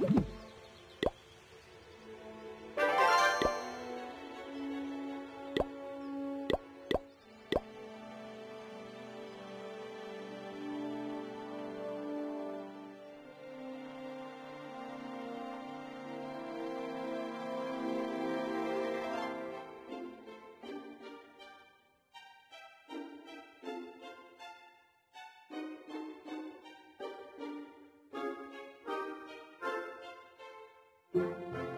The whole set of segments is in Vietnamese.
you Música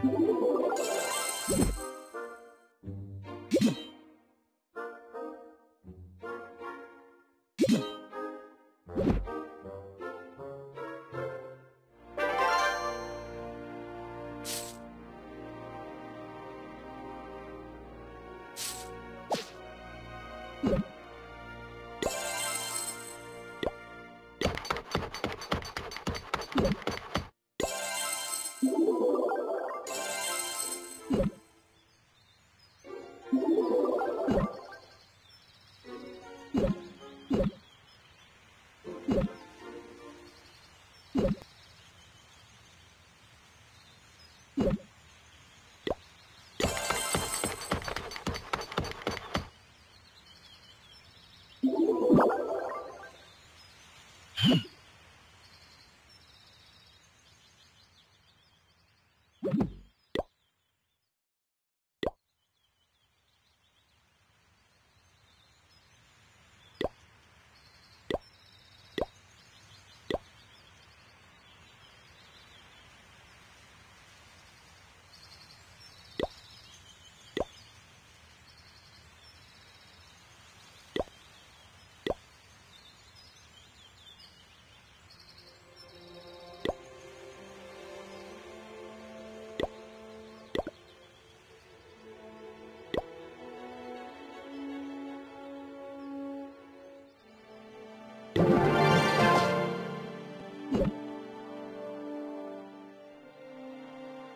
Hmm. Yeah.